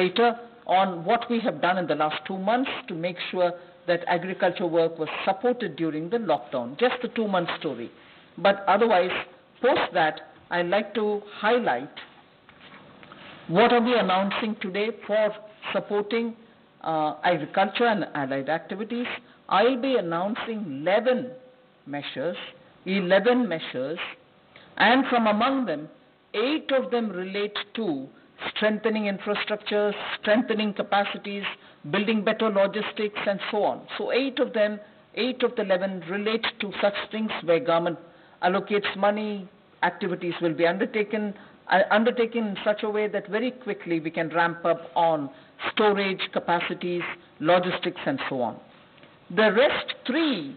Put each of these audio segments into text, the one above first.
later on what we have done in the last two months to make sure that agriculture work was supported during the lockdown. Just the two month story. But otherwise, post that, I'd like to highlight what are we announcing today for supporting uh, agriculture and allied activities. I'll be announcing 11 measures, 11 measures, and from among them, eight of them relate to strengthening infrastructure, strengthening capacities, building better logistics, and so on. So eight of them, eight of the 11 relate to such things where government allocates money, activities will be undertaken, uh, undertaken in such a way that very quickly we can ramp up on storage capacities, logistics, and so on. The rest three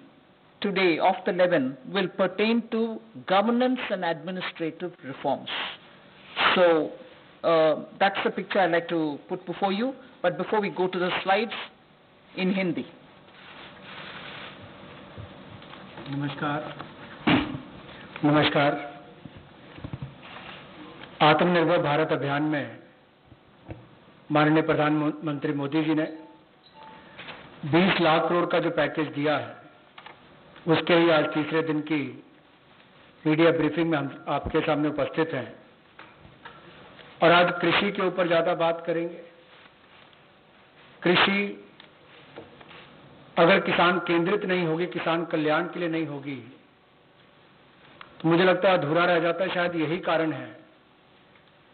today of the 11 will pertain to governance and administrative reforms. So uh, that's the picture I'd like to put before you. But before we go to the slides, in Hindi. नमस्कार नमस्कार आत्मनिर्भर भारत अभियान में माननीय प्रधानमंत्री मोदी जी ने 20 लाख करोड़ का जो पैकेज दिया है उसके ही आज तीसरे दिन की मीडिया ब्रीफिंग में हम आपके सामने उपस्थित हैं और आज कृषि के ऊपर ज़्यादा बात करेंगे। कृषि अगर किसान केंद्रित नहीं होगी, किसान कल्याण के लिए नहीं होगी तो मुझे लगता है अधूरा रह जाता है। शायद यही कारण है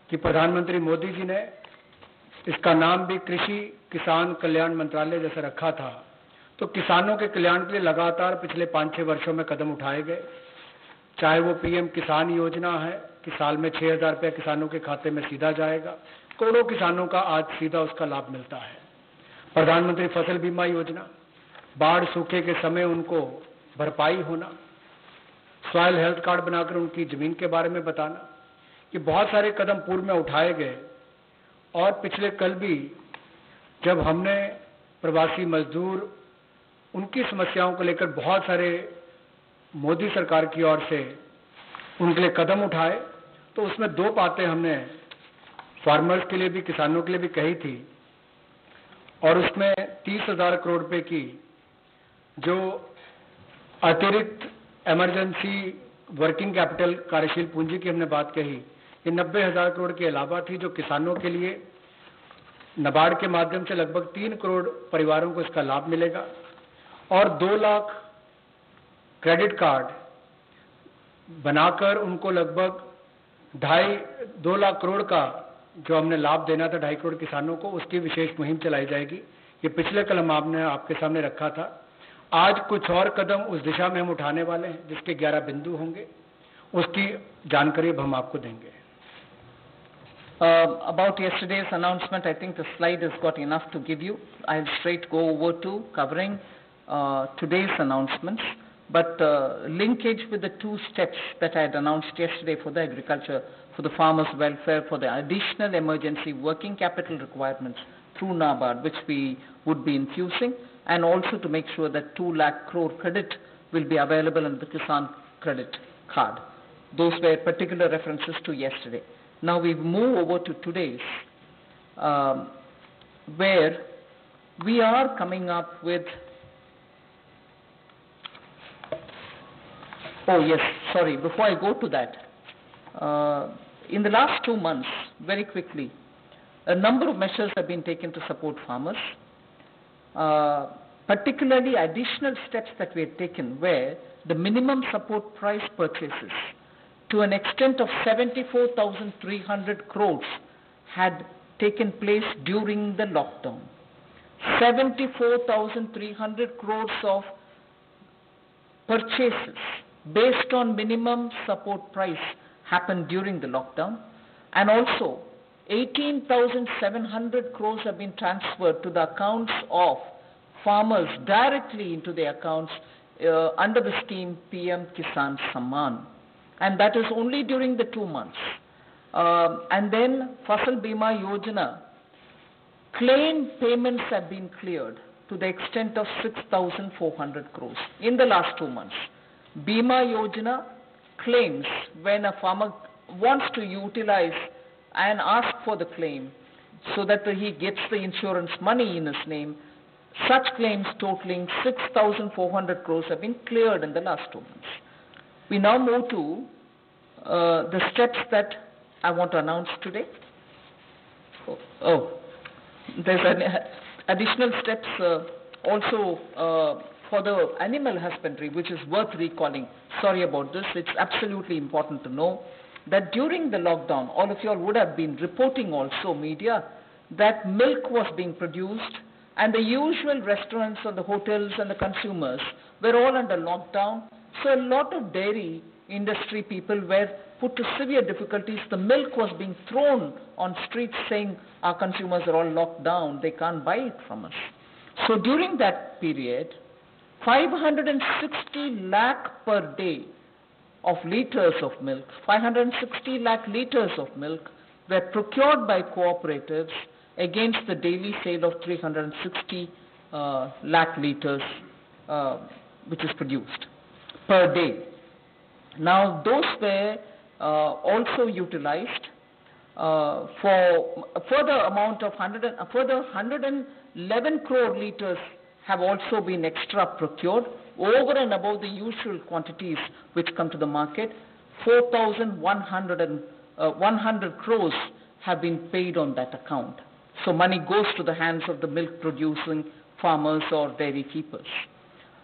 कि प्रधानमंत्री मोदी जी ने इसका नाम भी कृषि किसान कल्याण मंत्रालय जैसे रखा था। तो किसानों के कल्याण के लिए लगातार पिछले पाँच छह वर्षों में कदम उठाए गए। चाहे वो पीएम किसान योजना है कि साल में छह हज़ार रुपया किसानों के खाते में सीधा जाएगा। करोड़ों किसानों का आज सीधा उसका लाभ मिलता है। प्रधानमंत्री फ़सल बीमा योजना। बाढ़ सूखे के समय उनको भरपाई होना। सॉयल हेल्थ कार्ड बनाकर उनकी ज़मीन के बारे में बताना। ये बहुत सारे कदम पूर्व में उठाए गए। और पिछले कल भी जब हमने प्रवासी मजदूर, उनकी समस्याओं को लेकर बहुत सारे मोदी सरकार की ओर से उनके लिए कदम उठाए। तो उसमें दो बातें हमने फार्मर्स के लिए भी, किसानों के लिए भी कही थी। और उसमें तीस हज़ार करोड़ रुपए की जो अतिरिक्त इमरजेंसी वर्किंग कैपिटल कार्यशील पूंजी की हमने बात कही, ये नब्बे हज़ार करोड़ के अलावा थी जो किसानों के लिए नबार्ड के माध्यम से लगभग तीन करोड़ परिवारों को इसका लाभ मिलेगा। और दो लाख क्रेडिट कार्ड बनाकर उनको लगभग ढाई, दो लाख करोड़ का जो हमने लाभ देना था, ढाई करोड़ किसानों को, उसकी विशेष मुहिम चलाई जाएगी। ये पिछले कलम आपने, आपके सामने रखा था। आज कुछ और कदम उस दिशा में हम उठाने वाले हैं, जिसके 11 बिंदु होंगे। उसकी जानकारी अब हम आपको देंगे। About yesterday's announcement I think the slide is got enough to give you I straight go over to covering today's announcements But uh, linkage with the two steps that I had announced yesterday for the agriculture, for the farmers' welfare, for the additional emergency working capital requirements through NABARD, which we would be infusing, and also to make sure that 2 lakh crore credit will be available in the Kisan credit card. Those were particular references to yesterday. Now we move over to today's, um, where we are coming up with Oh, yes, sorry. Before I go to that, uh, in the last two months, very quickly, a number of measures have been taken to support farmers. Uh, particularly, additional steps that we have taken where the minimum support price purchases to an extent of 74,300 crores had taken place during the lockdown. 74,300 crores of purchases based on minimum support price happened during the lockdown and also 18,700 crores have been transferred to the accounts of farmers directly into their accounts uh, under the scheme PM Kisan Samman and that is only during the two months. Um, and then Fasal Bima Yojana claim payments have been cleared to the extent of 6,400 crores in the last two months. Bima Yojana claims when a farmer wants to utilize and ask for the claim, so that he gets the insurance money in his name. Such claims totaling 6,400 crores have been cleared in the last two months. We now move to uh, the steps that I want to announce today. Oh, oh. there's an additional steps uh, also uh, for the animal husbandry, which is worth recalling. Sorry about this. It's absolutely important to know that during the lockdown, all of you all would have been reporting also, media, that milk was being produced and the usual restaurants and the hotels and the consumers were all under lockdown. So a lot of dairy industry people were put to severe difficulties. The milk was being thrown on streets saying our consumers are all locked down, they can't buy it from us. So during that period, 560 lakh per day of liters of milk, 560 lakh liters of milk were procured by cooperatives against the daily sale of 360 uh, lakh liters uh, which is produced per day. Now those were uh, also utilized uh, for a further amount of 100 a further 111 crore liters have also been extra procured over and above the usual quantities which come to the market. 4,100 uh, crores have been paid on that account. So money goes to the hands of the milk producing farmers or dairy keepers.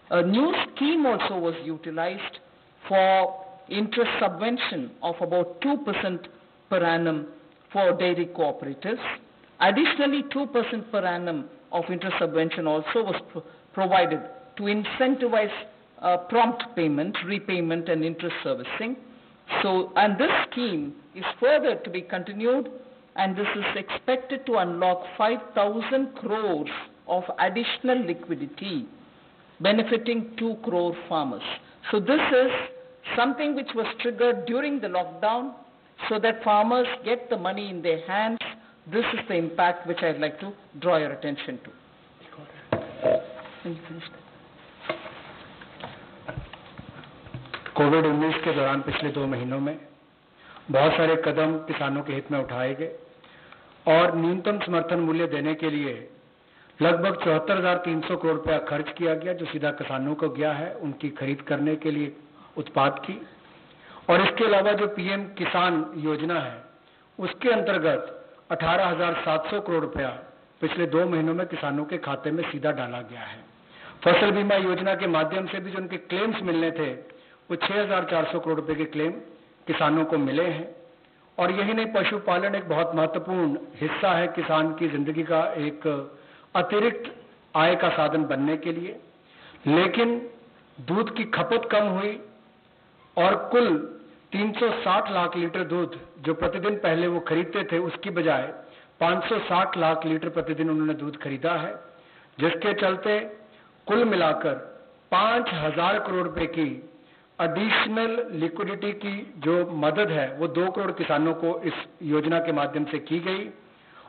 A new scheme also was utilized for interest subvention of about 2% per annum for dairy cooperatives. Additionally, 2% per annum of interest subvention also was pro provided to incentivize uh, prompt payment, repayment, and interest servicing. So, and this scheme is further to be continued, and this is expected to unlock 5,000 crores of additional liquidity, benefiting 2 crore farmers. So, this is something which was triggered during the lockdown so that farmers get the money in their hands. This is the impact which I'd like to draw your attention to. COVID 19 के दौरान पिछले दो महीनों में बहुत सारे कदम किसानों के हित में उठाए गए और न्यूनतम समर्थन मूल्य देने के लिए लगभग चौहत्तर हज़ार तीन सौ करोड़ रुपया खर्च किया गया, जो सीधा किसानों को गया है, उनकी खरीद करने के लिए उत्पाद की और इसके अलावा जो पीएम किसान योजना है, उसके अंतर्गत 18,700 करोड़ रुपया पिछले दो महीनों में किसानों के खाते में सीधा डाला गया है। फ़सल बीमा योजना के माध्यम से भी जो उनके क्लेम्स मिलने थे वो 6,400 करोड़ रुपए के क्लेम किसानों को मिले हैं। और यही नहीं पशुपालन एक बहुत महत्वपूर्ण हिस्सा है किसान की ज़िंदगी का एक अतिरिक्त आय का साधन बनने के लिए। लेकिन दूध की खपत कम हुई और कुल 360 लाख लीटर दूध जो प्रतिदिन पहले वो खरीदते थे, उसकी बजाय 560 लाख लीटर प्रतिदिन उन्होंने दूध खरीदा है, जिसके चलते कुल मिलाकर 5000 करोड़ रुपए की एडिशनल लिक्विडिटी की जो मदद है, वो दो करोड़ किसानों को इस योजना के माध्यम से की गई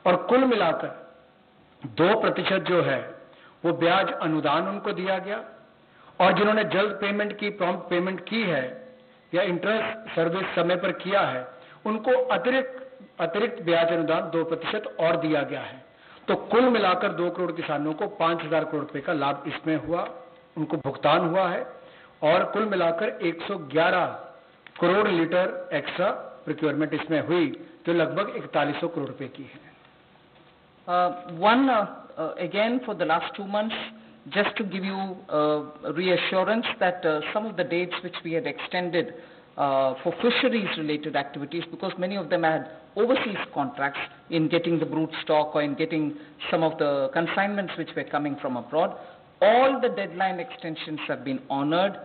और कुल मिलाकर दो प्रतिशत जो है, वो ब्याज अनुदान उनको दिया गया और जिन्होंने जल्द पेमेंट की प्रॉम्प्ट पेमेंट की है या इंटरेस्ट सर्विस समय पर किया है, उनको अतिरिक्त अतिरिक्त ब्याज अनुदान दो प्रतिशत और दिया गया है। तो कुल मिलाकर दो करोड़ किसानों को पाँच हज़ार करोड़ रुपए का लाभ इसमें हुआ, उनको भुगतान हुआ है और कुल मिलाकर 111 करोड़ लीटर एक्स्ट्रा प्रिक्योरमेंट इसमें हुई, जो लगभग इकतालीस करोड़ रुपए की है। Once again for the last two months just to give you uh, reassurance that uh, some of the dates which we had extended uh, for fisheries-related activities, because many of them had overseas contracts in getting the brood stock or in getting some of the consignments which were coming from abroad, all the deadline extensions have been honored.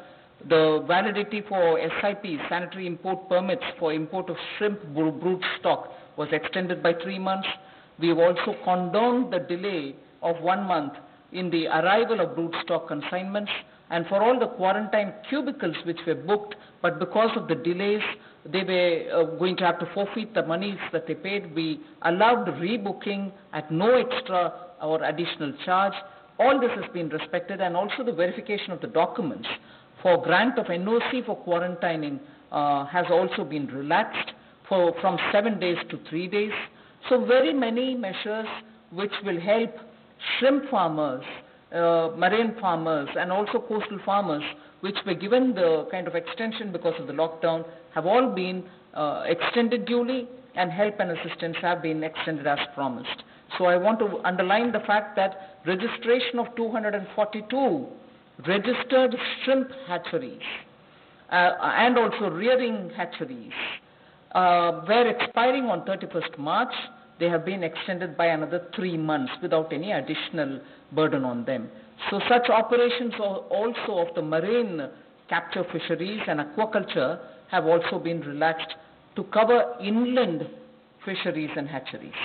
The validity for SIP, sanitary import permits for import of shrimp brood stock, was extended by three months. We have also condoned the delay of one month in the arrival of broodstock consignments and for all the quarantine cubicles which were booked, but because of the delays, they were uh, going to have to forfeit the monies that they paid. We allowed rebooking at no extra or additional charge. All this has been respected and also the verification of the documents for grant of NOC for quarantining uh, has also been relaxed for, from seven days to three days. So very many measures which will help shrimp farmers, uh, marine farmers, and also coastal farmers, which were given the kind of extension because of the lockdown, have all been uh, extended duly, and help and assistance have been extended as promised. So I want to underline the fact that registration of 242 registered shrimp hatcheries uh, and also rearing hatcheries uh, were expiring on 31st March They have been extended by another three months without any additional burden on them. So such operations also of the marine capture fisheries and aquaculture have also been relaxed to cover inland fisheries and hatcheries.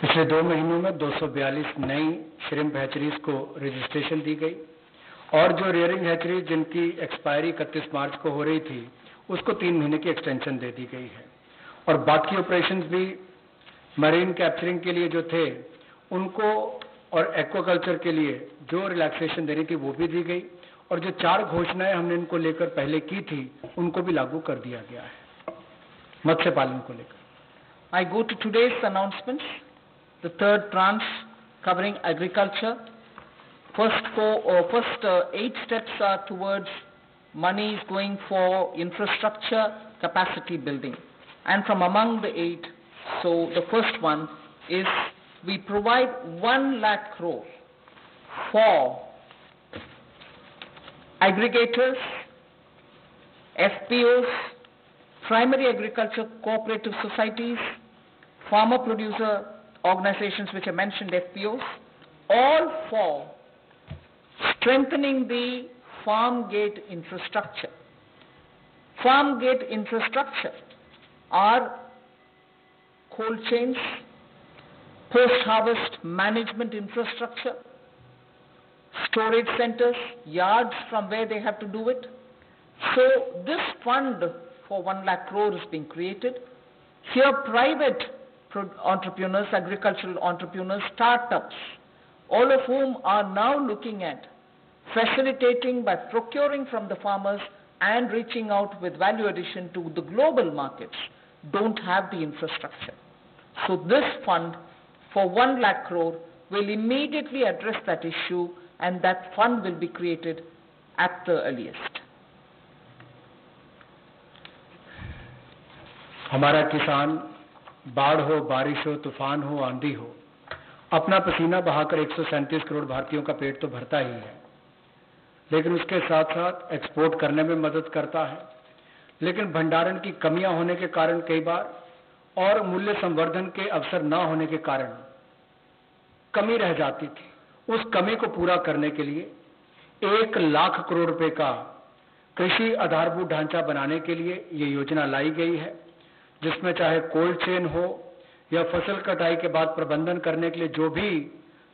पिछले दो महीनों में 242 नई shrimp hatcheries को registration दी गई और जो रियरिंग हैचरीज जिनकी एक्सपायरी इकतीस मार्च को हो रही थी उसको तीन महीने की एक्सटेंशन दे दी गई है और बाकी ऑपरेशंस भी मरीन कैप्चरिंग के लिए जो थे, उनको और एक्वाकल्चर के लिए जो रिलैक्सेशन देनी थी वो भी दी गई। और जो चार घोषणाएँ हमने इनको लेकर पहले की थी, उनको भी लागू कर दिया गया है, मत्स्य पालन को लेकर। I go to today announcement the third tranche covering agriculture first को first eight steps are towards money is going for infrastructure capacity building And from among the eight, so the first one is we provide one lakh crore for aggregators, FPOs, primary agriculture cooperative societies, farmer producer organizations which I mentioned, FPOs, all for strengthening the farm gate infrastructure. Farm gate infrastructure are cold chains, post-harvest management infrastructure, storage centers, yards from where they have to do it. So this fund for 1 lakh crore is being created. Here private entrepreneurs, agricultural entrepreneurs, startups, all of whom are now looking at facilitating by procuring from the farmers and reaching out with value addition to the global markets, don't have the infrastructure. So this fund for 1 lakh crore will immediately address that issue and that fund will be created at the earliest. हमारा किसान बाढ़ हो बारिश हो तूफान हो आंधी हो अपना पसीना बहाकर एक करोड़ भारतीयों का पेट तो भरता ही है लेकिन उसके साथ साथ एक्सपोर्ट करने में मदद करता है लेकिन भंडारण की कमियाँ होने के कारण कई बार और मूल्य संवर्धन के अवसर न होने के कारण कमी रह जाती थी। उस कमी को पूरा करने के लिए एक लाख करोड़ रुपए का कृषि आधारभूत ढांचा बनाने के लिए ये योजना लाई गई है, जिसमें चाहे कोल्ड चेन हो या फ़सल कटाई के बाद प्रबंधन करने के लिए जो भी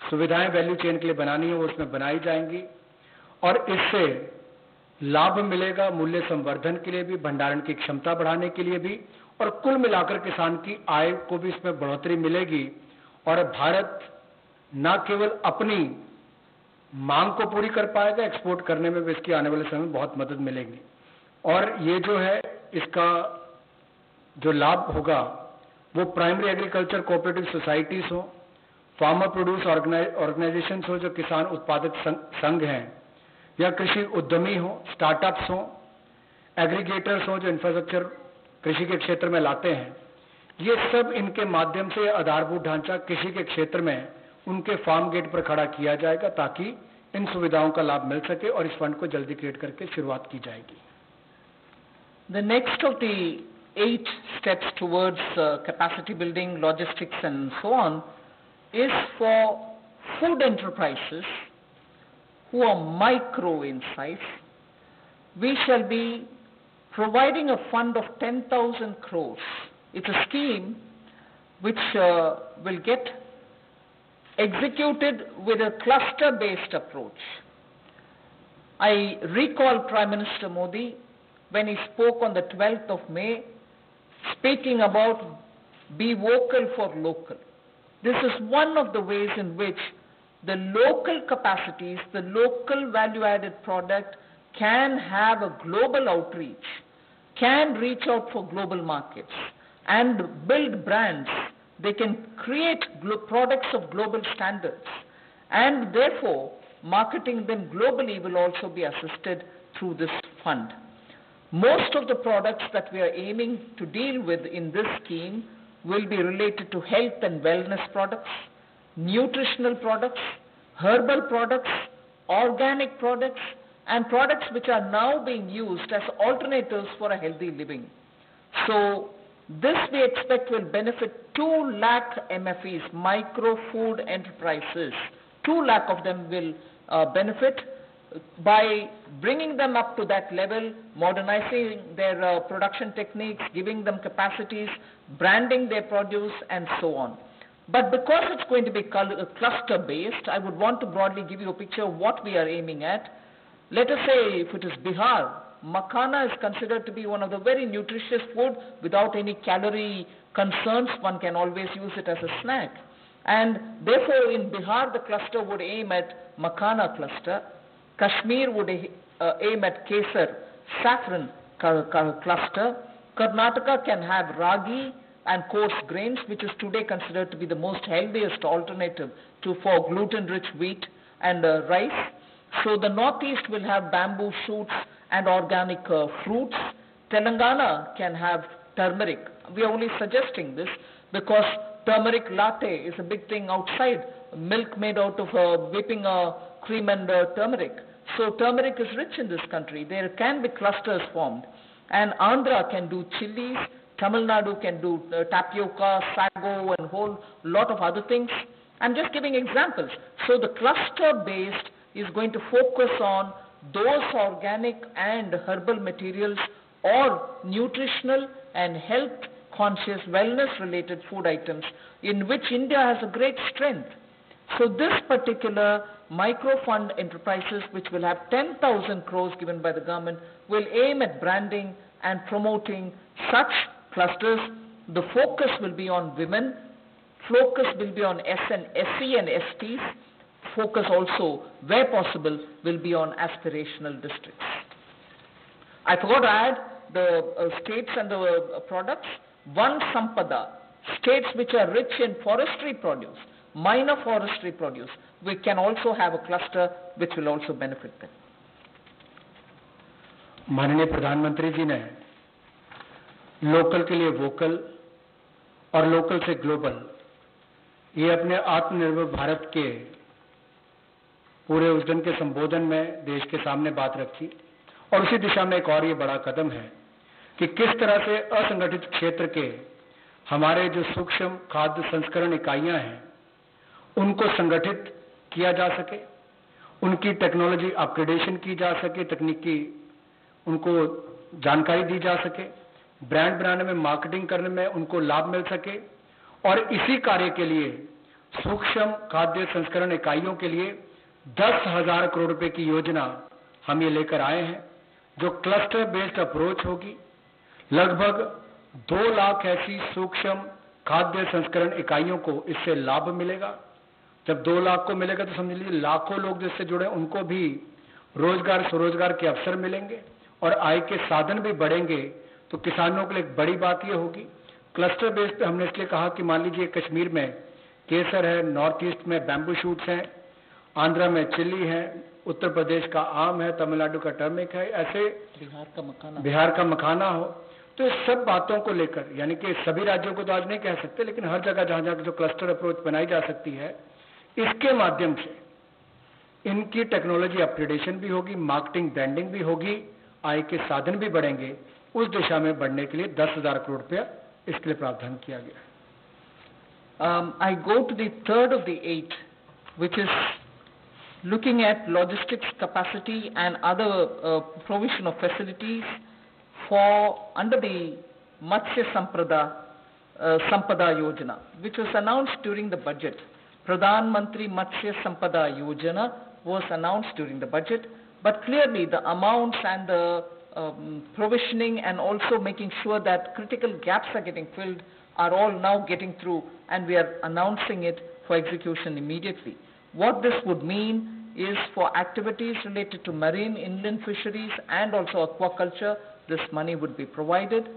सुविधाएँ वैल्यू चेन के लिए बनानी है, उसमें बनाई जाएँगी। और इससे लाभ मिलेगा मूल्य संवर्धन के लिए भी, भंडारण की क्षमता बढ़ाने के लिए भी, और कुल मिलाकर किसान की आय को भी इसमें बढ़ोतरी मिलेगी। और भारत न केवल अपनी मांग को पूरी कर पाएगा, एक्सपोर्ट करने में भी इसकी आने वाले समय में बहुत मदद मिलेगी। और ये जो है, इसका जो लाभ होगा, वो प्राइमरी एग्रीकल्चर कोऑपरेटिव सोसाइटीज हो फार्मर प्रोड्यूस ऑर्गेनाइजेशन हो, जो किसान उत्पादक संघ हैं या कृषि उद्यमी हो स्टार्टअप्स हो एग्रीगेटर्स हो जो इंफ्रास्ट्रक्चर कृषि के क्षेत्र में लाते हैं ये सब इनके माध्यम से आधारभूत ढांचा कृषि के क्षेत्र में उनके फार्म गेट पर खड़ा किया जाएगा ताकि इन सुविधाओं का लाभ मिल सके और इस फंड को जल्दी क्रिएट करके शुरुआत की जाएगी। The next of the eight steps towards uh, capacity building, logistics, and so on is for food who are micro in size. We shall be providing a fund of 10,000 crores. It's a scheme which uh, will get executed with a cluster-based approach. I recall Prime Minister Modi when he spoke on the 12th of May speaking about be vocal for local. This is one of the ways in which the local capacities, the local value-added product can have a global outreach, can reach out for global markets. and build brands. They can create products of global standards. And therefore, marketing them globally will also be assisted through this fund. Most of the products that we are aiming to deal with in this scheme will be related to health and wellness products, nutritional products, herbal products, organic products, and products which are now being used as alternatives for a healthy living. So this we expect will benefit 2 lakh MFEs, micro food enterprises. 2 lakh of them will uh, benefit by bringing them up to that level, modernizing their uh, production techniques, giving them capacities, branding their produce, and so on. But because it's going to be uh, cluster based, I would want to broadly give you a picture of what we are aiming at. Let us say if it is Bihar, makhana is considered to be one of the very nutritious food without any calorie concerns. One can always use it as a snack. And therefore, in Bihar, the cluster would aim at makhana cluster. Kashmir would uh, aim at kesar, saffron cluster. Karnataka can have ragi and coarse grains, which is today considered to be the most healthiest alternative to for gluten-rich wheat and uh, rice. So the northeast will have bamboo shoots and organic uh, fruits. Telangana can have turmeric. We are only suggesting this because turmeric latte is a big thing outside. Milk made out of uh, whipping uh, cream and uh, turmeric. So turmeric is rich in this country. There can be clusters formed. And Andhra can do chilies. Tamil Nadu can do uh, tapioca, sago, and whole lot of other things. I'm just giving examples. So the cluster based is going to focus on those organic and herbal materials or nutritional and health conscious wellness related food items in which India has a great strength. So this particular micro-fund enterprises which will have 10,000 crores given by the government will aim at branding and promoting such clusters. The focus will be on women, focus will be on S and SC and STs, focus also, where possible, will be on aspirational districts. I forgot to add the uh, states and the uh, products. One Sampada, states which are rich in forestry produce, minor forestry produce, we can also have a cluster which will also benefit them. माननीय प्रधानमंत्री जी ने local के लिए vocal और local से global, ये अपने आत्मनिर्भर भारत के पूरे उस दिन के संबोधन में देश के सामने बात रखी। और उसी दिशा में एक और ये बड़ा कदम है कि किस तरह से असंगठित क्षेत्र के हमारे जो सूक्ष्म खाद्य संस्करण इकाइयाँ हैं, उनको संगठित किया जा सके, उनकी टेक्नोलॉजी अपग्रेडेशन की जा सके, तकनीकी उनको जानकारी दी जा सके ब्रांड बनाने में मार्केटिंग करने में उनको लाभ मिल सके। और इसी कार्य के लिए, सूक्ष्म खाद्य संस्करण इकाइयों के लिए दस हज़ार करोड़ रुपए की योजना हम ये लेकर आए हैं, जो क्लस्टर बेस्ड अप्रोच होगी। लगभग दो लाख ऐसी सूक्ष्म खाद्य संस्करण इकाइयों को इससे लाभ मिलेगा। जब दो लाख को मिलेगा तो समझ लीजिए, लाखों लोग जिससे जुड़े उनको भी रोज़गार स्वरोजगार के अवसर मिलेंगे और आय के साधन भी बढ़ेंगे। तो किसानों के लिए एक बड़ी बात यह होगी। क्लस्टर बेस पे हमने इसलिए कहा कि मान लीजिए कश्मीर में केसर है नॉर्थ ईस्ट में बैम्बू शूट्स हैं आंध्रा में चिल्ली है उत्तर प्रदेश का आम है तमिलनाडु का टर्मिक है ऐसे बिहार का मखाना। बिहार का मखाना हो तो इस सब बातों को लेकर यानी कि सभी राज्यों को तो आज नहीं कह सकते लेकिन हर जगह जहाँ जहाँ जो क्लस्टर अप्रोच बनाई जा सकती है इसके माध्यम से इनकी टेक्नोलॉजी अपग्रेडेशन भी होगी मार्केटिंग ब्रांडिंग भी होगी आय के साधन भी बढ़ेंगे उस दिशा में बढ़ने के लिए दस हज़ार करोड़ रुपया इसके लिए प्रावधान किया गया। I go to third of the eight which is looking at logistics capacity and other provision of facilities for under the Matsya Samprada Sampada Yojana which was announce during the budget Pradhan Mantri Matsya Sampada Yojana was announce during the budget but clearly the amounts and the um, provisioning and also making sure that critical gaps are getting filled are all now getting through and we are announcing it for execution immediately. What this would mean is for activities related to marine inland fisheries and also aquaculture, this money would be provided.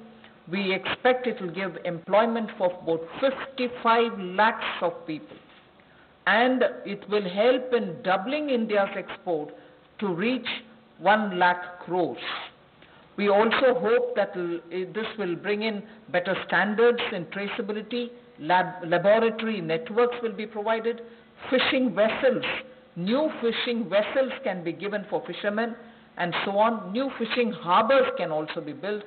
We expect it will give employment for about 55 lakhs of people. And it will help in doubling India's export to reach 1 lakh crores. We also hope that this will bring in better standards in traceability, lab, laboratory networks will be provided, fishing vessels, new fishing vessels can be given for fishermen, and so on. New fishing harbors can also be built.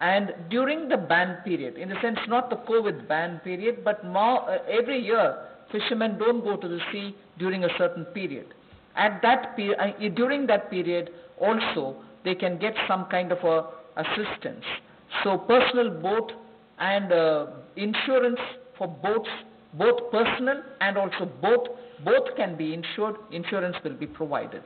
And during the ban period, in a sense, not the COVID ban period, but more, uh, every year, fishermen don't go to the sea during a certain period. At that uh, during that period, also, they can get some kind of a assistance. So personal boat and uh, insurance for boats, both personal and also boat, both can be insured, insurance will be provided.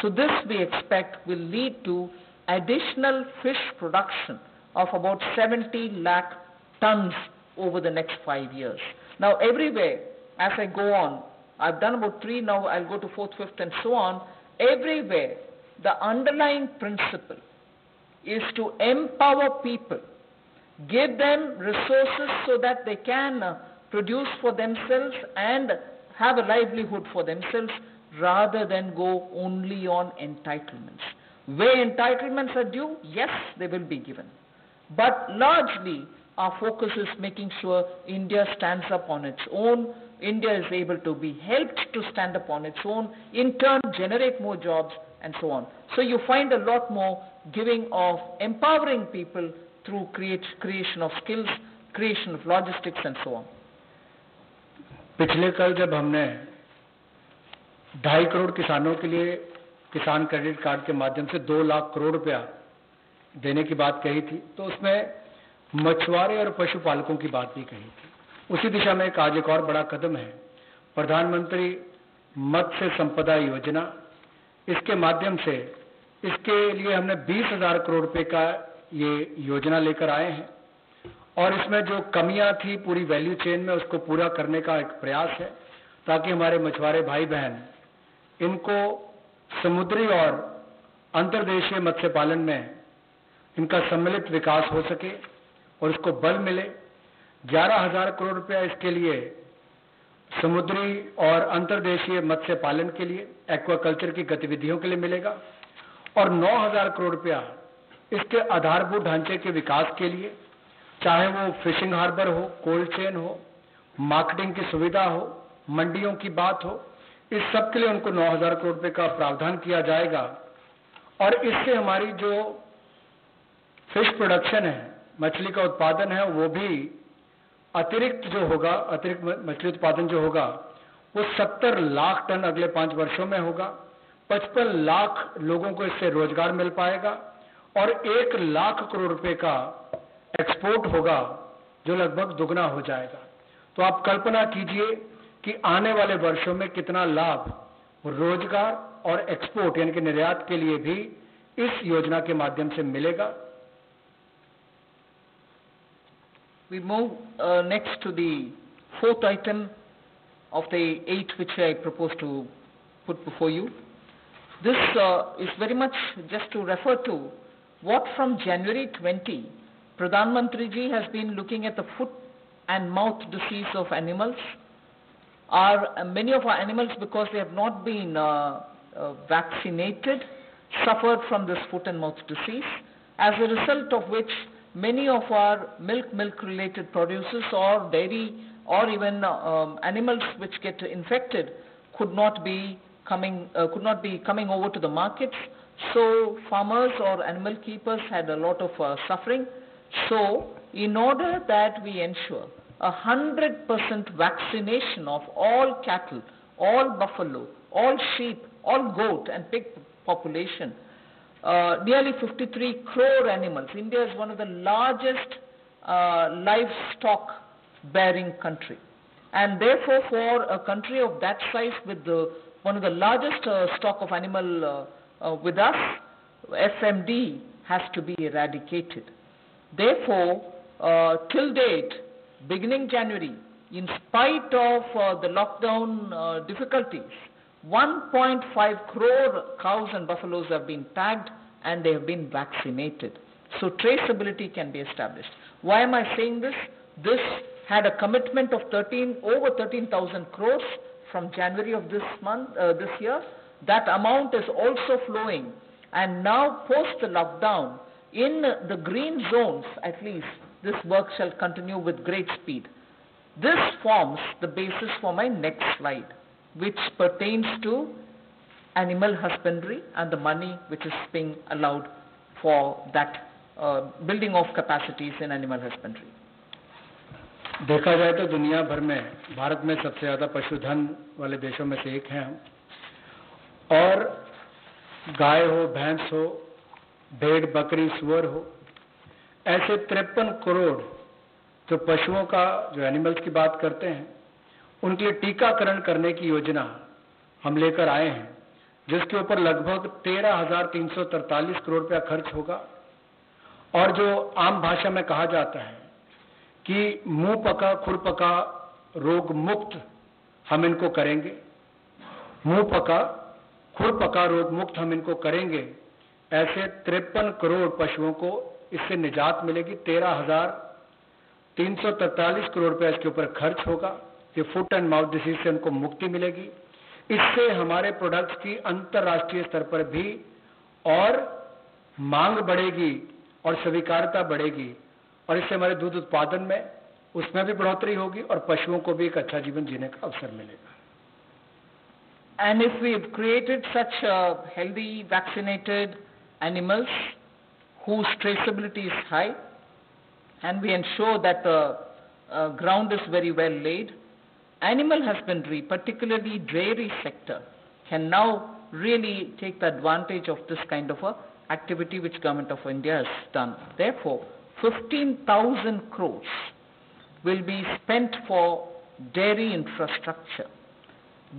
So this we expect will lead to additional fish production of about 70 lakh tons over the next five years. Now everywhere, as I go on, I've done about three, now I'll go to fourth, fifth and so on, everywhere the underlying principle is to empower people, give them resources so that they can uh, produce for themselves and have a livelihood for themselves rather than go only on entitlements. Where entitlements are due, yes, they will be given. But largely, our focus is making sure India stands up on its own, India is able to be helped to stand up on its own, in turn generate more jobs and so on. So you find a lot more giving of empowering people through create, creation of skills, creation of logistics and so on. पिछले कल जब हमने ढाई करोड़ किसानों के लिए किसान credit card के माध्यम से दो लाख करोड़ रुपया देने की बात कही थी तो उसमें मछुआरे और पशुपालकों की बात भी कही थी उसी दिशा में एक आज एक और बड़ा कदम है प्रधानमंत्री मत्स्य संपदा योजना इसके माध्यम से इसके लिए हमने बीस हज़ार करोड़ रुपए का ये योजना लेकर आए हैं। और इसमें जो कमियाँ थी पूरी वैल्यू चेन में, उसको पूरा करने का एक प्रयास है, ताकि हमारे मछुआरे भाई बहन इनको समुद्री और अंतर्देशीय मत्स्य पालन में इनका सम्मिलित विकास हो सके और इसको बल मिले। ग्यारह हज़ार करोड़ रुपया इसके लिए समुद्री और अंतर्देशीय मत्स्य पालन के लिए एक्वाकल्चर की गतिविधियों के लिए मिलेगा और 9000 करोड़ रुपया इसके आधारभूत ढांचे के विकास के लिए, चाहे वो फिशिंग हार्बर हो कोल्ड चेन हो मार्केटिंग की सुविधा हो, मंडियों की बात हो, इस सब के लिए उनको 9000 करोड़ रुपए का प्रावधान किया जाएगा। और इससे हमारी जो फ़िश प्रोडक्शन है, मछली का उत्पादन है, वो भी अतिरिक्त जो होगा, अतिरिक्त मछली उत्पादन जो होगा, वो 70 लाख टन अगले पाँच वर्षों में होगा। 55 लाख लोगों को इससे रोज़गार मिल पाएगा और एक लाख करोड़ रुपए का एक्सपोर्ट होगा, जो लगभग दुगना हो जाएगा। तो आप कल्पना कीजिए कि आने वाले वर्षों में कितना लाभ रोज़गार और एक्सपोर्ट यानी कि निर्यात के लिए भी इस योजना के माध्यम से मिलेगा। We move uh, next to the fourth item of the eight which I propose to put before you. This uh, is very much just to refer to what from January 20, Pradhan Mantri ji has been looking at the foot and mouth disease of animals. Our, uh, many of our animals, because they have not been uh, uh, vaccinated, suffered from this foot and mouth disease, as a result of which many of our milk, milk related producers or dairy or even um, animals which get infected could not be coming, uh, could not be coming over to the markets. So farmers or animal keepers had a lot of uh, suffering. So in order that we ensure a hundred percent vaccination of all cattle, all buffalo, all sheep, all goat and pig population, uh, nearly 53 crore animals. India is one of the largest uh, livestock bearing country. And therefore, for a country of that size with the, one of the largest uh, stock of animal uh, uh, with us, FMD has to be eradicated. Therefore, uh, till date, beginning January, in spite of the lockdown difficulties, 1.5 crore cows and buffaloes have been tagged and they have been vaccinated. so traceability can be established. Why am I saying this? This had a commitment of 13, over 13,000 crores from January of this month, uh, this year. That amount is also flowing. And now, post the lockdown, in the green zones at least, this work shall continue with great speed. This forms the basis for my next slide, which pertains to animal husbandry and the money which is being allowed for that uh, building of capacities in animal husbandry. देखा जाए तो दुनिया भर में भारत में सबसे ज़्यादा पशुधन वाले देशों में से एक है हम और गाय हो भैंस हो भेड़ बकरी सुअर हो ऐसे तिरपन करोड़ जो तरह का जो एनिमल्स की बात करते हैं उनके लिए टीकाकरण करने की योजना हम लेकर आए हैं, जिसके ऊपर लगभग तेरह हज़ार तीन सौ तरतालीस करोड़ रुपया खर्च होगा। और जो आम भाषा में कहा जाता है कि मुँह पका, खुर पका, रोग मुक्त हम इनको करेंगे। मुँह पका, खुर पका, रोग मुक्त हम इनको करेंगे। ऐसे तिरपन करोड़ पशुओं को इससे निजात मिलेगी। तेरह हज़ार तीन सौ तैतालीस करोड़ रुपया इसके ऊपर खर्च होगा। ये फुट एंड माउथ डिसीज से उनको मुक्ति मिलेगी इससे हमारे प्रोडक्ट्स की अंतर्राष्ट्रीय स्तर पर भी और मांग बढ़ेगी और स्वीकारता बढ़ेगी और इससे हमारे दूध उत्पादन में उसमें भी बढ़ोतरी होगी और पशुओं को भी एक अच्छा जीवन जीने का अवसर मिलेगा And if we've created such uh, healthy, vaccinated animals whose traceability is high, and we ensure that the uh, ground is very well laid. Animal husbandry, particularly dairy sector, can now really take the advantage of this kind of a activity which government of India has done. Therefore, 15,000 crores will be spent for dairy infrastructure.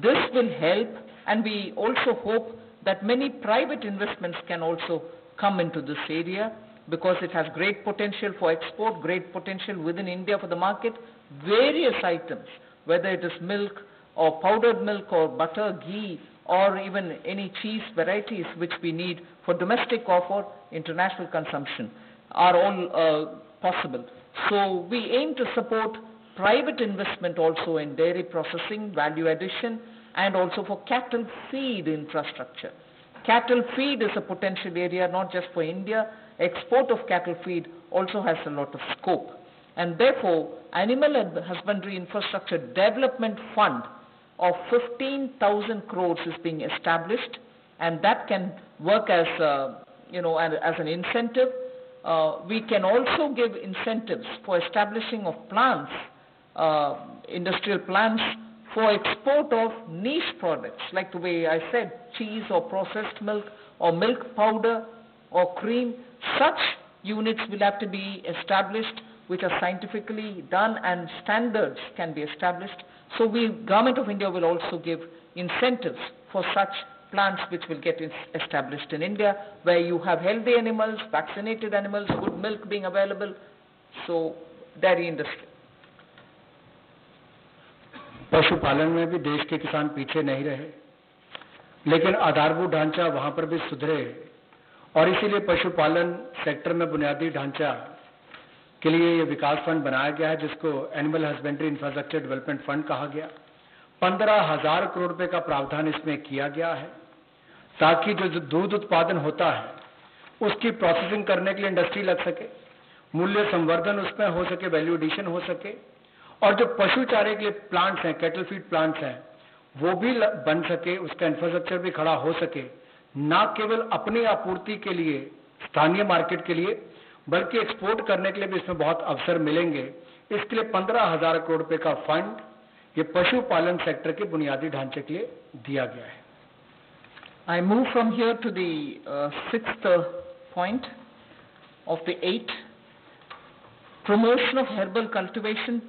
This will help and we also hope that many private investments can also come into this area because it has great potential for export, great potential within India for the market, various items, whether it is milk or powdered milk or butter, ghee, or even any cheese varieties which we need for domestic or for international consumption are all uh, possible. So we aim to support private investment also in dairy processing, value addition, and also for cattle feed infrastructure. Cattle feed is a potential area not just for India. Export of cattle feed also has a lot of scope. And therefore, Animal and Husbandry Infrastructure Development Fund of 15,000 crores is being established and that can work as, uh, you know, as, as an incentive. Uh, we can also give incentives for establishing of plants, uh, industrial plants for export of niche products, like the way I said, cheese or processed milk or milk powder or cream, such units will have to be established which are scientifically done and standards can be established. So we, Government of India will also give incentives for such plants which will get established in India where you have healthy animals, vaccinated animals, good milk being available. So dairy industry. पशुपालन में भी देश के किसान पीछे नहीं रहे लेकिन आधारभूत ढांचा वहां पर भी सुधरे और इसीलिए पशुपालन सेक्टर में बुनियादी ढांचा के लिए ये विकास फंड बनाया गया है, जिसको animal husbandry infrastructure development fund कहा गया। पंद्रह हज़ार करोड़ रुपए का प्रावधान इसमें किया गया है। ताकि जो दूध उत्पादन होता है, उसकी प्रोसेसिंग करने के लिए इंडस्ट्री लग सके, मूल्य संवर्धन उसमें हो सके वैल्यू एडिशन हो सके, और जो पशु चारे के लिए प्लांट्स हैं कैटल फ़ीड प्लांट्स हैं, वो भी बन सके, उसका इंफ्रास्ट्रक्चर भी खड़ा हो सके, ना केवल अपनी आपूर्ति के लिए, स्थानीय मार्केट के लिए बल्कि एक्सपोर्ट करने के लिए भी इसमें बहुत अवसर मिलेंगे। इसके लिए पंद्रह हज़ार करोड़ रुपए का फंड ये पशुपालन सेक्टर के बुनियादी ढांचे के लिए दिया गया है। I move from here to sixth point of the eight promotion of herbal cultivation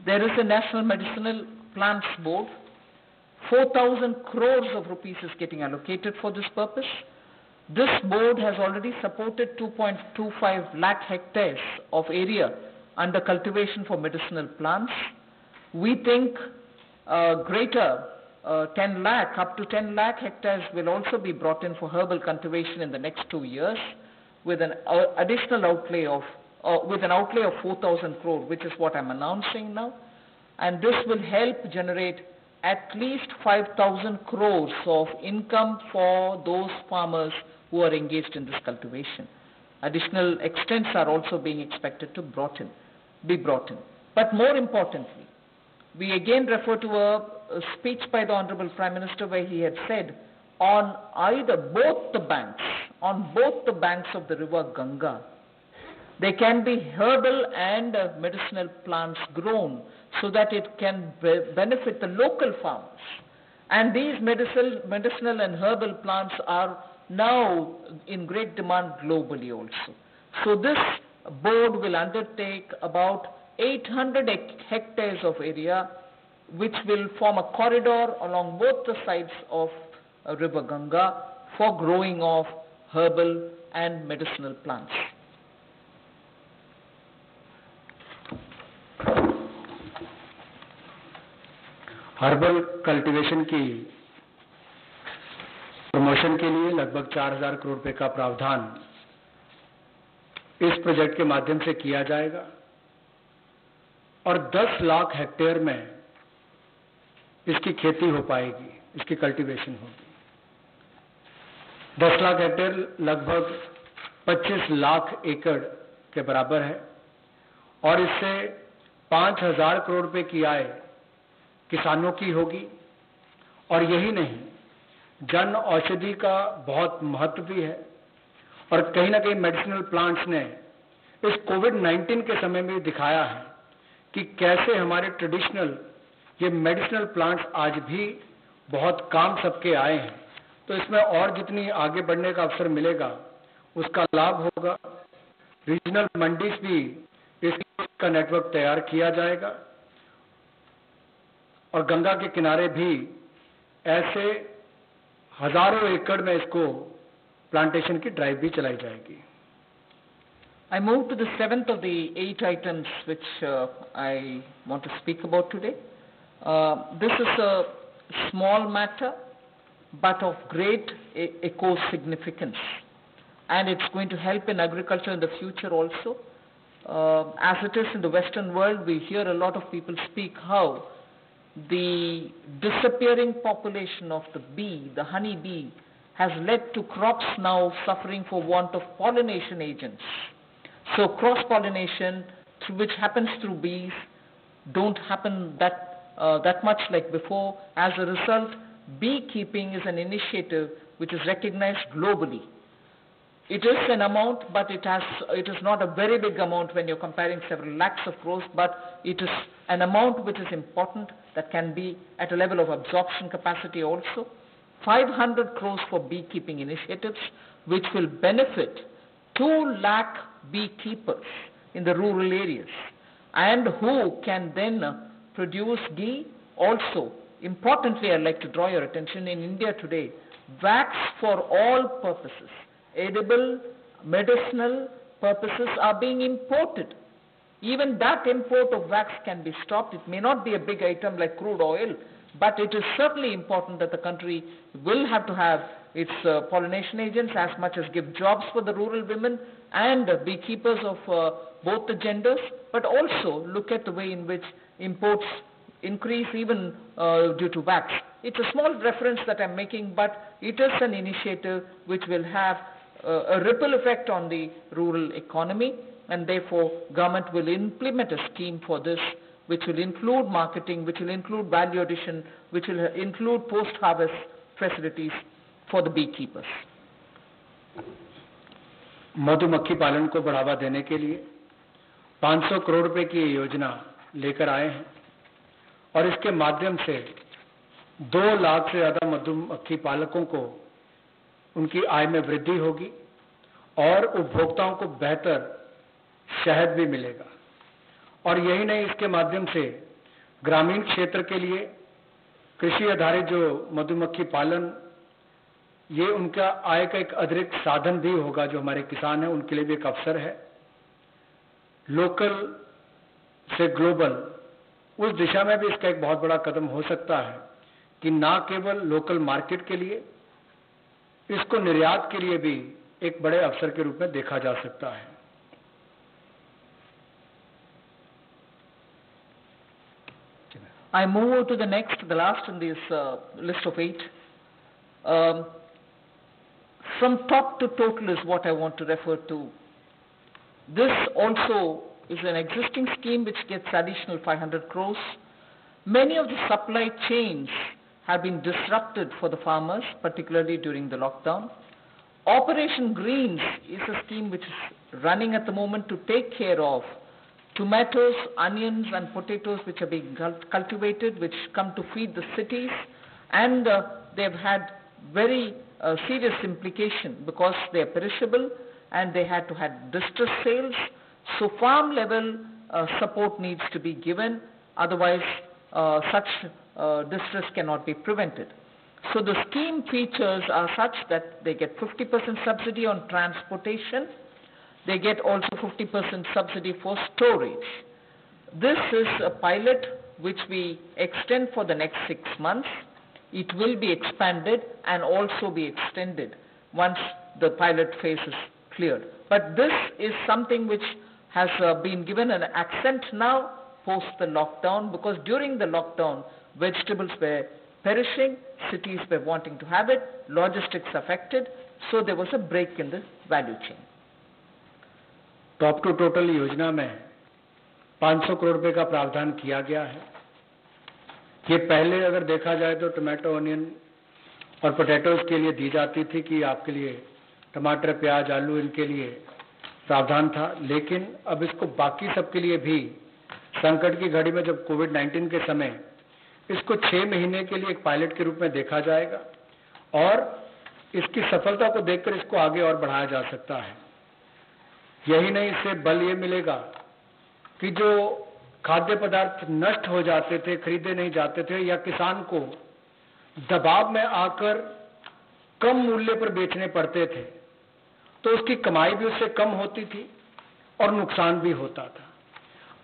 there is a national medicinal plants board 4,000 crores of rupees is getting allocated for this purpose. This board has already supported 2.25 lakh hectares of area under cultivation for medicinal plants. We think uh, greater uh, 10 lakh, up to 10 lakh hectares will also be brought in for herbal cultivation in the next two years. with an uh, additional outlay of, uh, with an outlay of 4,000 crore, which is what I'm announcing now. And this will help generate at least 5,000 crores of income for those farmers who are engaged in this cultivation. Additional extents are also being expected to brought in, be brought in. But more importantly, we again refer to a, a speech by the Honorable Prime Minister where he had said on either both the banks, on both the banks of the river Ganga, there can be herbal and uh, medicinal plants grown so that it can be benefit the local farmers. And these medicinal, medicinal and herbal plants are now in great demand globally also. So this board will undertake about 800 hectares of area which will form a corridor along both the sides of uh, River Ganga for growing of herbal and medicinal plants. Herbal cultivation की Promotion के लिए लगभग 4000 करोड़ रुपए का प्रावधान इस project के माध्यम से किया जाएगा। और 10 लाख हेक्टेयर में इसकी खेती हो पाएगी, इसकी कल्टीवेशन होगी। 10 लाख हेक्टेयर लगभग 25 लाख एकड़ के बराबर है। और इससे 5000 करोड़ रुपए की आय किसानों की होगी। और यही नहीं जन औषधि का बहुत महत्व भी है। और कहीं ना कहीं मेडिसिनल प्लांट्स ने इस कोविड 19 के समय में दिखाया है कि कैसे हमारे ट्रेडिशनल ये मेडिसिनल प्लांट्स आज भी बहुत काम सबके आए हैं। तो इसमें और जितनी आगे बढ़ने का अवसर मिलेगा, उसका लाभ होगा। रीजनल मंडीज भी इसका नेटवर्क तैयार किया जाएगा। और गंगा के किनारे भी ऐसे हजारों एकड़ में इसको प्लांटेशन की ड्राइव भी चलाई जाएगी I move to the seventh of the eight items which uh, I want to speak about today. Uh, this is a small matter, but of great e- eco significance, and it's going to help in agriculture in the future also. Uh, as it is in the Western world, we hear a lot of people speak how the disappearing population of the bee, the honey bee, has led to crops now suffering for want of pollination agents. So cross-pollination, which happens through bees, don't happen that, uh, that much like before. As a result, beekeeping is an initiative which is recognized globally. It is an amount, but it, has, it is not a very big amount when you're comparing several lakhs of crores, but it is an amount which is important that can be at a level of absorption capacity also. 500 crores for beekeeping initiatives, which will benefit 2 lakh beekeepers in the rural areas, and who can then produce ghee also. Importantly, I'd like to draw your attention in India today, wax for all purposes edible, medicinal purposes are being imported. Even that import of wax can be stopped. It may not be a big item like crude oil, but it is certainly important that the country will have to have its uh, pollination agents as much as give jobs for the rural women and uh, beekeepers of uh, both the genders, but also look at the way in which imports increase even uh, due to wax. It's a small reference that I'm making, but it is an initiative which will have uh, a ripple effect on the rural economy and therefore government will implement a scheme for this which will include marketing, which will include value addition, which will include post-harvest facilities for the beekeepers. मधुमक्खी पालन को बढ़ावा देने के लिए 500 करोड़ रुपए की योजना लेकर आए हैं और इसके माध्यम से दो लाख से ज़्यादा मधुमक्खी पालकों को उनकी आय में वृद्धि होगी और उपभोक्ताओं को बेहतर शहद भी मिलेगा। और यही नहीं, इसके माध्यम से ग्रामीण क्षेत्र के लिए कृषि आधारित जो मधुमक्खी पालन, ये उनका आय का एक अतिरिक्त साधन भी होगा जो हमारे किसान हैं, उनके लिए भी एक अवसर है। लोकल से ग्लोबल, उस दिशा में भी इसका एक बहुत बड़ा कदम हो सकता है कि ना केवल लोकल मार्केट के लिए, इसको निर्यात के लिए भी एक बड़े अवसर के रूप में देखा जा सकता है। I move to the next, the last in this uh, list of eight. Um, from top to total is what I want to refer to. This also is an existing scheme which gets additional 500 crores. Many of the supply chains have been disrupted for the farmers, particularly during the lockdown. Operation Greens is a scheme which is running at the moment to take care of tomatoes, onions and potatoes which are being cultivated, which come to feed the cities, and uh, they've had very uh, serious implication because they are perishable and they had to have distress sales. So farm level uh, support needs to be given, otherwise uh, such uh, distress cannot be prevented. So the scheme features are such that they get 50% subsidy on transportation, they get also 50% subsidy for storage. This is a pilot which we extend for the next six months. It will be expanded and also be extended once the pilot phase is cleared. But this is something which has uh, been given an accent now post the lockdown because during the lockdown vegetables were perishing, cities were wanting to have it, logistics affected, so there was a break in the value chain. Top to total योजना में 500 करोड़ रुपए का प्रावधान किया गया है। ये पहले अगर देखा जाए तो टोमेटो, ऑनियन और पोटैटोज के लिए दी जाती थी कि आपके लिए टमाटर, प्याज, आलू इनके लिए प्रावधान था। लेकिन अब इसको बाकी सबके लिए भी संकट की घड़ी में जब कोविड 19 के समय इसको छह महीने के लिए एक पायलट के रूप में देखा जाएगा और इसकी सफलता को देखकर इसको आगे और बढ़ाया जा सकता है। यही नहीं, इससे बल ये मिलेगा कि जो खाद्य पदार्थ नष्ट हो जाते थे, खरीदे नहीं जाते थे, या किसान को दबाव में आकर कम मूल्य पर बेचने पड़ते थे तो उसकी कमाई भी उससे कम होती थी और नुकसान भी होता था।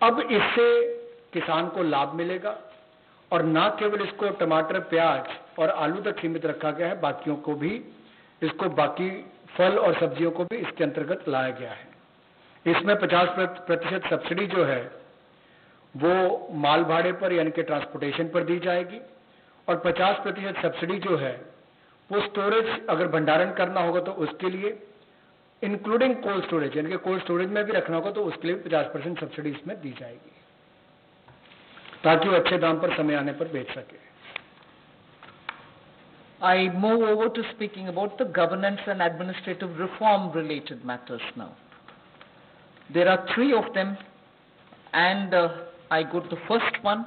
अब इससे किसान को लाभ मिलेगा और न केवल इसको टमाटर, प्याज और आलू तक सीमित रखा गया है, बाकियों को भी, इसको बाकी फल और सब्जियों को भी इसके अंतर्गत लाया गया है। इसमें 50 प्रतिशत सब्सिडी जो है, वो माल भाड़े पर यानी कि ट्रांसपोर्टेशन पर दी जाएगी और 50 प्रतिशत सब्सिडी जो है, वो स्टोरेज अगर भंडारण करना होगा तो उसके लिए इंक्लूडिंग कोल्ड स्टोरेज यानी कि कोल्ड स्टोरेज में भी रखना होगा तो उसके लिए 50 परसेंट सब्सिडी इसमें दी जाएगी, ताकि वो अच्छे दाम पर समय आने पर बेच सके I move over to speaking about the governance and administrative reform related matters now. There are three of them, and uh, I go to the first one,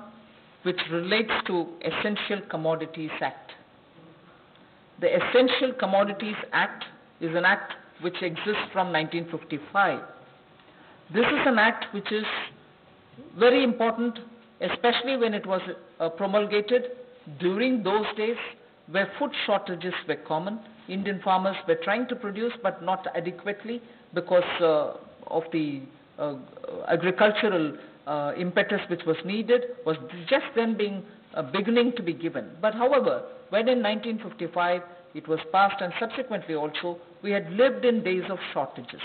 which relates to Essential Commodities Act. The Essential Commodities Act is an act which exists from 1955. This is an act which is very important, especially when it was uh, promulgated during those days where food shortages were common. Indian farmers were trying to produce but not adequately because uh, of the uh, agricultural uh, impetus which was needed was just then being uh, beginning to be given. But however, when in 1955 it was passed and subsequently also we had lived in days of shortages.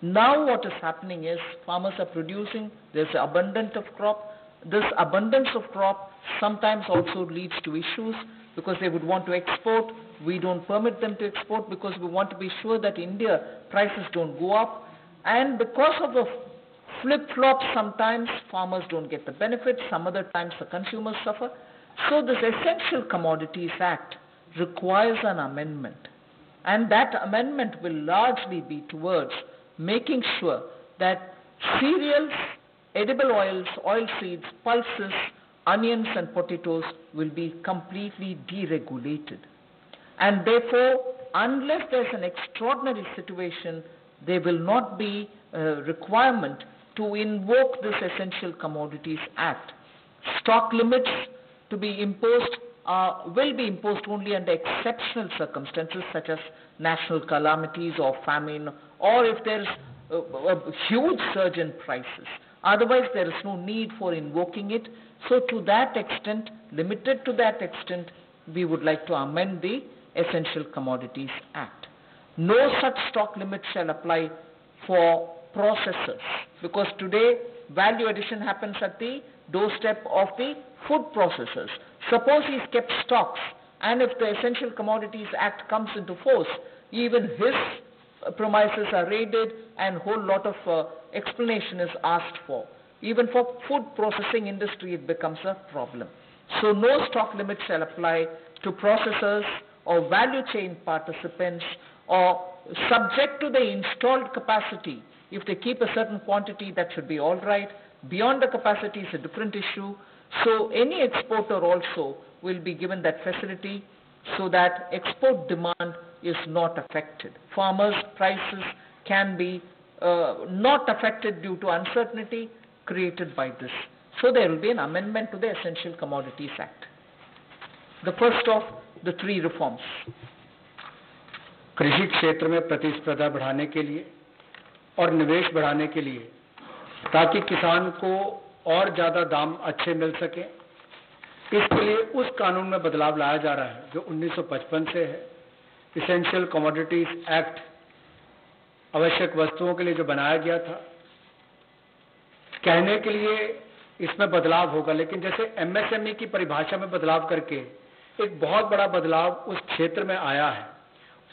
Now what is happening is farmers are producing, there's abundance of crop. This abundance of crop sometimes also leads to issues because they would want to export. We don't permit them to export because we want to be sure that India prices don't go up. And because of the flip-flop, sometimes farmers don't get the benefit, some other times the consumers suffer. So this Essential Commodities Act requires an amendment. And that amendment will largely be towards making sure that cereals, edible oils, oil seeds, pulses, onions and potatoes will be completely deregulated. And therefore, unless there's an extraordinary situation, there will not be a requirement to invoke this Essential Commodities Act. Stock limits to be imposed uh, will be imposed only under exceptional circumstances such as national calamities or famine or if there's a, a huge surge in prices. Otherwise, there is no need for invoking it. So, to that extent, limited to that extent, we would like to amend the Essential Commodities Act. No such stock limit shall apply for processors because today value addition happens at the doorstep of the food processors. Suppose he's kept stocks and if the Essential Commodities Act comes into force, even his premises are raided and whole lot of uh, explanation is asked for. Even for food processing industry, it becomes a problem. So no stock limit shall apply to processors or value chain participants or subject to the installed capacity. If they keep a certain quantity, that should be all right. Beyond the capacity is a different issue. So any exporter also will be given that facility so that export demand is not affected. Farmers' prices can be uh, not affected due to uncertainty created by this. So there will be an amendment to the Essential Commodities Act. The first of the three reforms. कृषि क्षेत्र में प्रतिस्पर्धा बढ़ाने के लिए और निवेश बढ़ाने के लिए, ताकि किसान को और ज़्यादा दाम अच्छे मिल सके। इसके लिए उस कानून में बदलाव लाया जा रहा है, जो 1955 से है। इसेंशियल कमोडिटीज एक्ट आवश्यक वस्तुओं के लिए जो बनाया गया था। कहने के लिए इसमें बदलाव होगा, लेकिन जैसे एमएसएमई की परिभाषा में बदलाव करके एक बहुत बड़ा बदलाव उस क्षेत्र में आया है।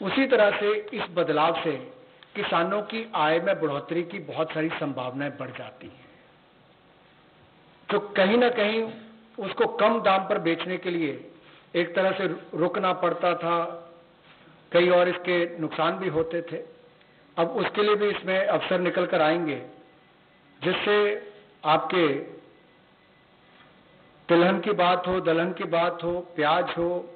उसी तरह से इस बदलाव से किसानों की आय में बढ़ोतरी की बहुत सारी संभावनाएँ बढ़ जाती हैं। जो कहीं ना कहीं उसको कम दाम पर बेचने के लिए एक तरह से रुकना पड़ता था। कई और इसके नुकसान भी होते थे। अब उसके लिए भी इसमें अवसर निकल कर आएँगे, जिससे आपके तिलहन की बात हो, दलहन की बात हो, प्याज हो,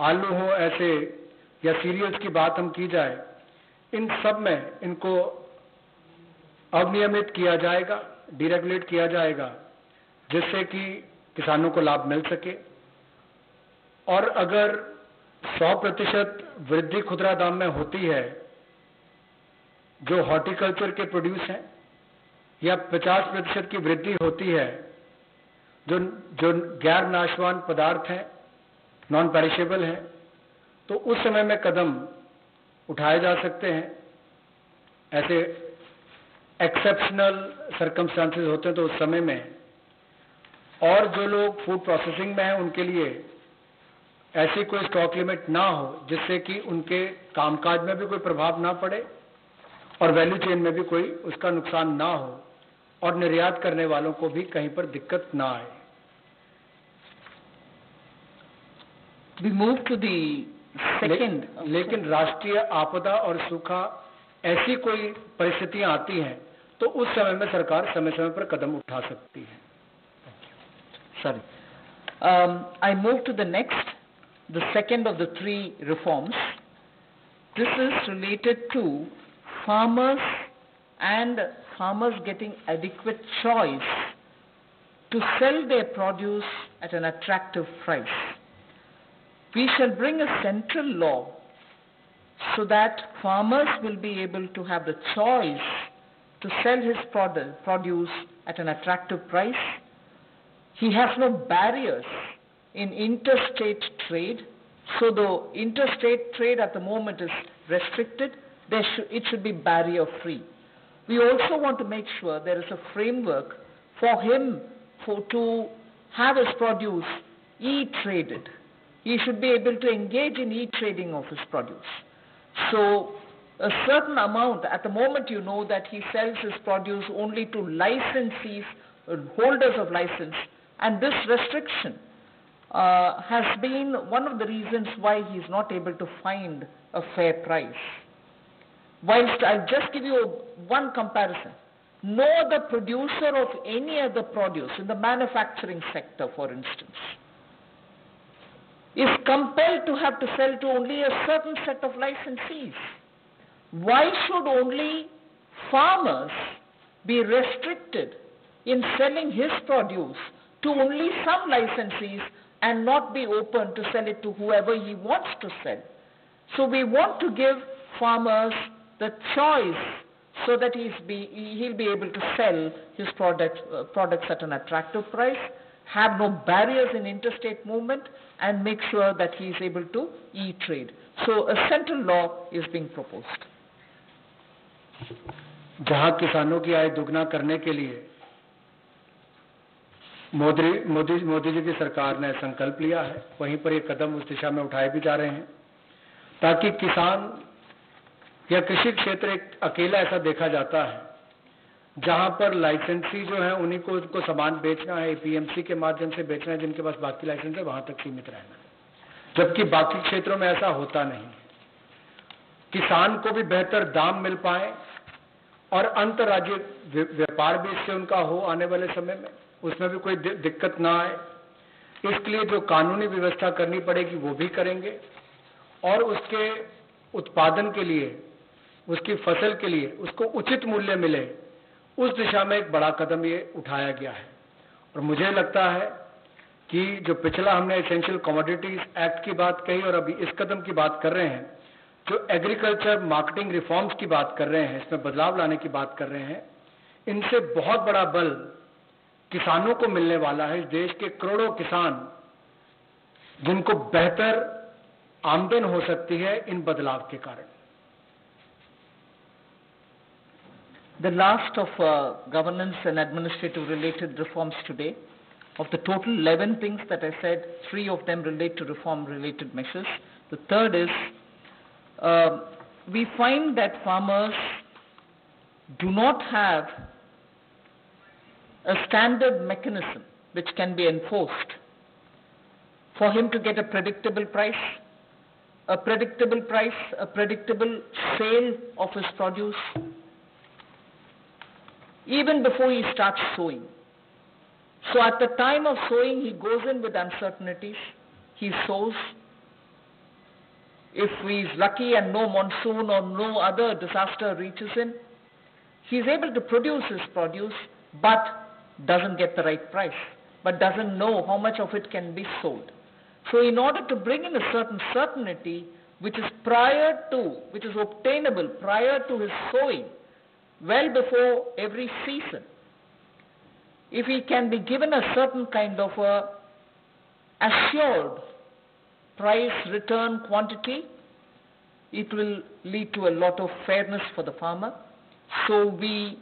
आलू हो, ऐसे या सीरियल्स की बात हम की जाए, इन सब में इनको अनियमित किया जाएगा डिरेगुलेट किया जाएगा, जिससे कि किसानों को लाभ मिल सके। और अगर 100 प्रतिशत वृद्धि खुदरा दाम में होती है, जो हॉर्टिकल्चर के प्रोड्यूस हैं, या 50 प्रतिशत की वृद्धि होती है, जो जो गैर नाशवान पदार्थ हैं नॉन पेरिशेबल हैं तो उस समय में कदम उठाए जा सकते हैं। ऐसे एक्सेप्शनल सर्कमस्टांसेस होते हैं तो उस समय में। और जो लोग फ़ूड प्रोसेसिंग में हैं, उनके लिए ऐसी कोई स्टॉक लिमिट ना हो, जिससे कि उनके कामकाज में भी कोई प्रभाव ना पड़े और वैल्यू चेन में भी कोई उसका नुकसान ना हो और निर्यात करने वालों को भी कहीं पर दिक्कत ना आए। We move to the लेकिन लेकिन राष्ट्रीय आपदा और सूखा ऐसी कोई परिस्थितियाँ आती हैं तो उस समय में सरकार समय समय पर कदम उठा सकती है। Sorry I move to the next the second of the three reforms this is related to farmers and farmers getting adequate choice to sell their produce at an attractive price We shall bring a central law so that farmers will be able to have the choice to sell his produce at an attractive price. He has no barriers in interstate trade. So the interstate trade at the moment is restricted. Should, it should be barrier free. We also want to make sure there is a framework for him for, to have his produce e-traded. He should be able to engage in e-trading of his produce. So a certain amount, at the moment you know that he sells his produce only to licensees, uh, holders of license, and this restriction uh, has been one of the reasons why he is not able to find a fair price. Whilst I'll just give you one comparison. No other producer of any other produce in the manufacturing sector, for instance, is compelled to have to sell to only a certain set of licensees. Why should only farmers be restricted in selling his produce to only some licensees and not be open to sell it to whoever he wants to sell? So we want to give farmers the choice so that he's be, he'll be able to sell his product, uh, products at an attractive price. Have no barriers in interstate movement, and make sure that he is able to e-trade. So a central law is being proposed. जहाँ किसानों की आय दुगना करने के लिए मोदी मोदी मोदी जी की सरकार ने संकल्प लिया है वहीं पर ये कदम उस दिशा में उठाए भी जा रहे हैं ताकि किसान या कृषि क्षेत्र एक अकेला ऐसा देखा जाता है जहाँ पर लाइसेंसी जो है, उन्हीं को उनको सामान बेचना है पीएमसी के माध्यम से बेचना है, जिनके पास बाकी लाइसेंस है, वहाँ तक सीमित रहना जबकि बाकी क्षेत्रों में ऐसा होता नहीं किसान को भी बेहतर दाम मिल पाए और अंतर्राज्यीय व्यापार भी इससे उनका हो आने वाले समय में, उसमें भी कोई दिक्कत ना आए। इसके लिए जो कानूनी व्यवस्था करनी पड़ेगी, वो भी करेंगे। और उसके उत्पादन के लिए, उसकी फ़सल के लिए, उसको उचित मूल्य मिले उस दिशा में एक बड़ा कदम ये उठाया गया है। और मुझे लगता है कि जो पिछला हमने एसेंशियल कमोडिटीज एक्ट की बात कही और अभी इस कदम की बात कर रहे हैं, जो एग्रीकल्चर मार्केटिंग रिफॉर्म्स की बात कर रहे हैं, इसमें बदलाव लाने की बात कर रहे हैं, इनसे बहुत बड़ा बल किसानों को मिलने वाला है। इस देश के करोड़ों किसान जिनको बेहतर आमदन हो सकती है इन बदलाव के कारण। The last of uh, governance and administrative related reforms today. Of the total 11 things that I said, three of them relate to reform related measures. The third is uh, we find that farmers do not have a standard mechanism which can be enforced for him to get a predictable price, a predictable price, a predictable sale of his produce, even before he starts sowing. So at the time of sowing, he goes in with uncertainties. He sows. If he is lucky and no monsoon or no other disaster reaches him, he is able to produce his produce, but doesn't get the right price, but doesn't know how much of it can be sold. So in order to bring in a certain certainty, which is prior to, which is obtainable prior to his sowing, well before every season, if he can be given a certain kind of a assured price return quantity, it will lead to a lot of fairness for the farmer. So we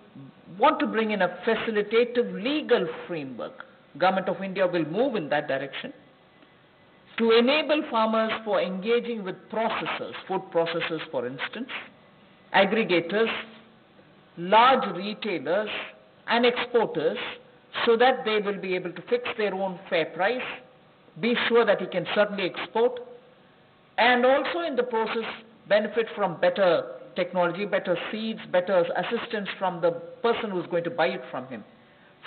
want to bring in a facilitative legal framework. Government of India will move in that direction to enable farmers for engaging with processors, food processors for instance, aggregators, large retailers and exporters so that they will be able to fix their own fair price, be sure that he can certainly export, and also in the process benefit from better technology, better seeds, better assistance from the person who's going to buy it from him.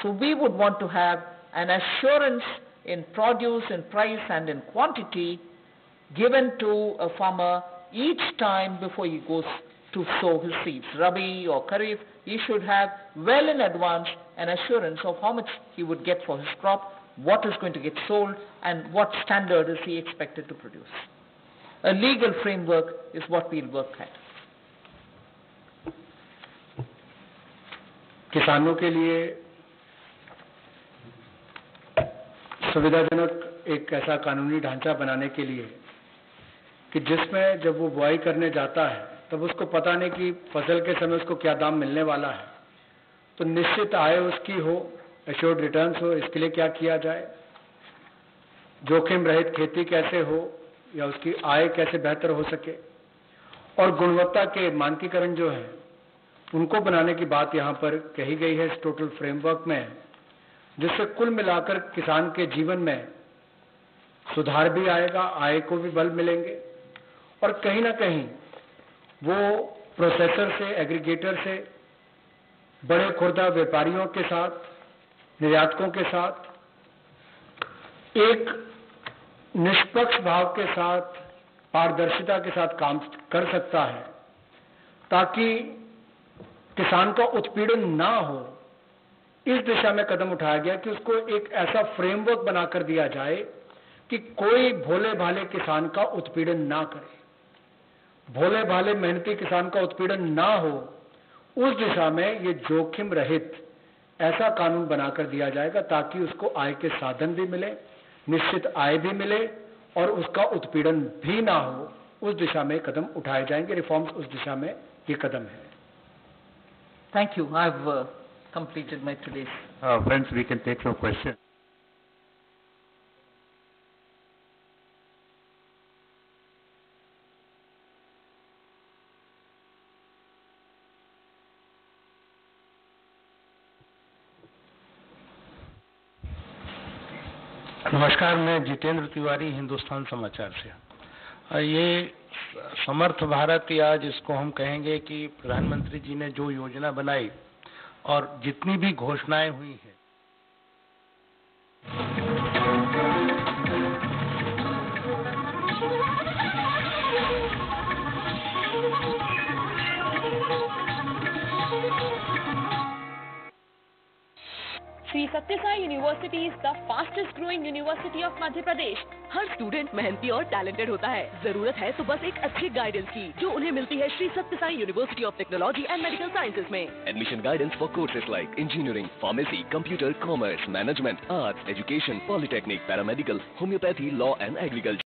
So we would want to have an assurance in produce, in price, and in quantity given to a farmer each time before he goes to sow his seeds, Rabi or Kharif, he should have well in advance an assurance of how much he would get for his crop, what is going to get sold, and what standard is he expected to produce. A legal framework is what we'll work at. किसानों के लिए सुविधाजनक एक ऐसा कानूनी ढांचा बनाने के लिए कि जिसमें जब वो बुआई करने जाता है तब उसको पता नहीं कि फ़सल के समय उसको क्या दाम मिलने वाला है। तो निश्चित आय उसकी हो एश्योर्ड रिटर्न्स हो, इसके लिए क्या किया जाए? जोखिम रहित खेती कैसे हो या उसकी आय कैसे बेहतर हो सके? और गुणवत्ता के मानकीकरण जो है, उनको बनाने की बात यहाँ पर कही गई है इस टोटल फ्रेमवर्क में, जिससे कुल मिलाकर किसान के जीवन में सुधार भी आएगा, आय को भी बल मिलेंगे। और कहीं ना कहीं वो प्रोसेसर से एग्रीगेटर से, बड़े खुर्दा व्यापारियों के साथ, निर्यातकों के साथ, एक निष्पक्ष भाव के साथ, पारदर्शिता के साथ काम कर सकता है, ताकि किसान का उत्पीड़न ना हो। इस दिशा में कदम उठाया गया कि उसको एक ऐसा फ्रेमवर्क बनाकर दिया जाए कि कोई भोले भाले किसान का उत्पीड़न ना करे। भोले भाले मेहनती किसान का उत्पीड़न ना हो उस दिशा में ये जोखिम रहित ऐसा कानून बनाकर दिया जाएगा ताकि उसको आय के साधन भी मिले निश्चित आय भी मिले और उसका उत्पीड़न भी ना हो उस दिशा में कदम उठाए जाएँगे रिफॉर्म्स उस दिशा में ये कदम है thank you uh, completed my today's. Uh, Friends, we can take some questions. नमस्कार मैं जितेंद्र तिवारी हिंदुस्तान समाचार से। ये समर्थ भारत या जिसको हम कहेंगे कि प्रधानमंत्री जी ने जो योजना बनाई और जितनी भी घोषणाएँ हुई हैं Satya Sai university is the fastest growing university of Madhya Pradesh her student मेहनती और टैलेंटेड होता है। ज़रूरत है तो बस एक अच्छे गाइडेंस की जो उन्हें मिलती है Shri Satya Sai university of technology and medical sciences में। Admission guidance for courses like engineering pharmacy computer commerce management arts education polytechnic paramedical homeopathy law and agriculture